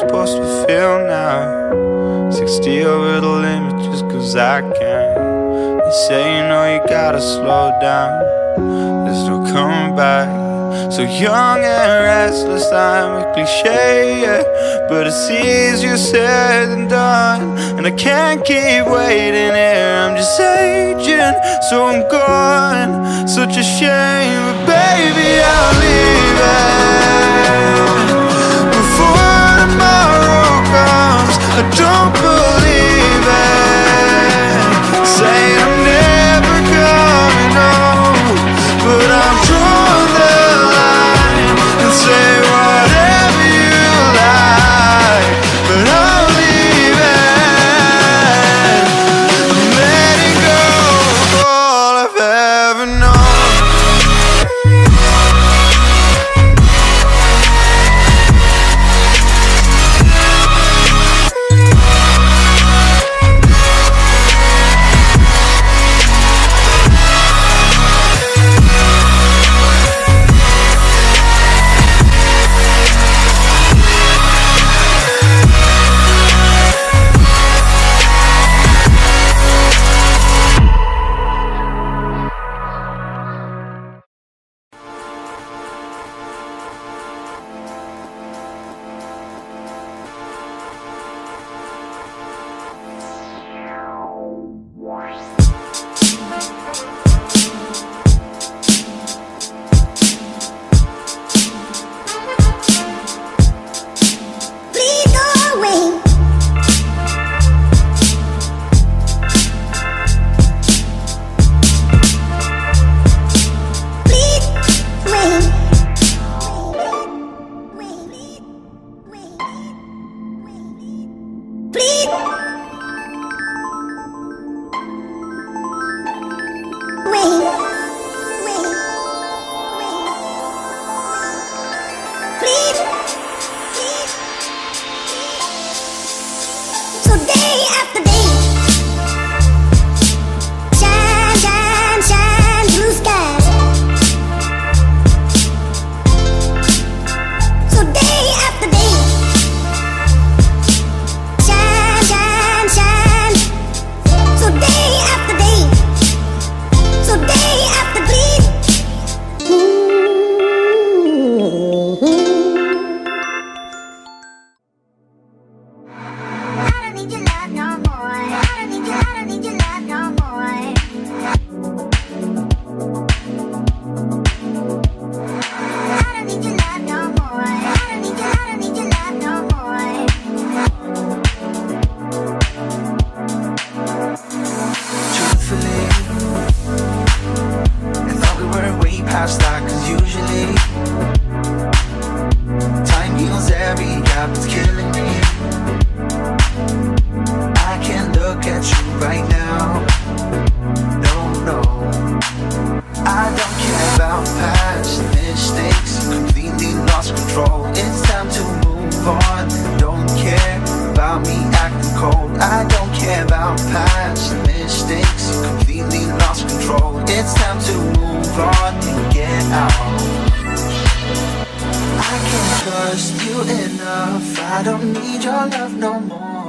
supposed to feel now 60 over the limit just cause I can They say you know you gotta slow down There's no coming back so young and restless, I'm a cliche, yeah. But it's easier said than done. And I can't keep waiting here, I'm just aging, so I'm gone. Such a shame, but baby, I'm. I don't need your love no more.